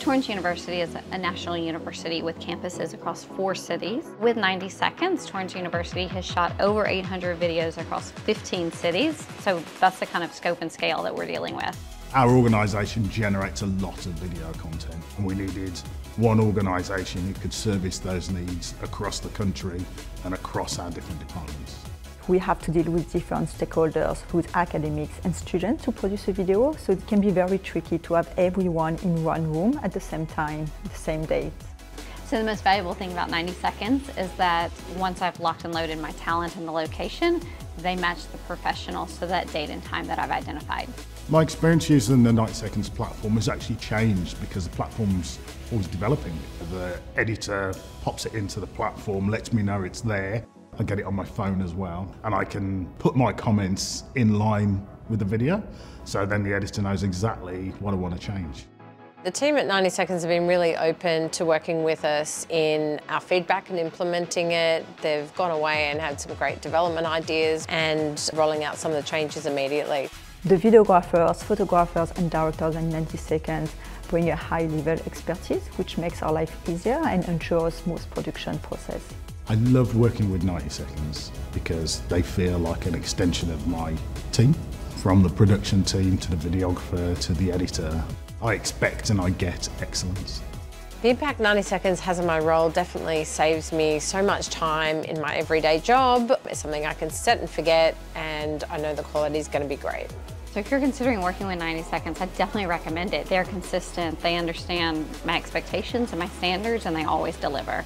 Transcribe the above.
Torrens University is a national university with campuses across four cities. With 90 Seconds, Torrens University has shot over 800 videos across 15 cities, so that's the kind of scope and scale that we're dealing with. Our organisation generates a lot of video content and we needed one organisation who could service those needs across the country and across our different departments. We have to deal with different stakeholders, with academics and students to produce a video, so it can be very tricky to have everyone in one room at the same time, the same date. So the most valuable thing about 90 Seconds is that once I've locked and loaded my talent and the location, they match the professional so that date and time that I've identified. My experience using the 90 Seconds platform has actually changed because the platform's always developing. The editor pops it into the platform, lets me know it's there. I get it on my phone as well, and I can put my comments in line with the video, so then the editor knows exactly what I want to change. The team at 90 Seconds have been really open to working with us in our feedback and implementing it. They've gone away and had some great development ideas and rolling out some of the changes immediately. The videographers, photographers and directors in 90 Seconds bring a high level expertise which makes our life easier and ensures smooth production process. I love working with 90 Seconds because they feel like an extension of my team. From the production team to the videographer to the editor, I expect and I get excellence. The impact 90 Seconds has on my role definitely saves me so much time in my everyday job. It's something I can set and forget and I know the quality is going to be great. So if you're considering working with 90 Seconds, I definitely recommend it. They're consistent, they understand my expectations and my standards, and they always deliver.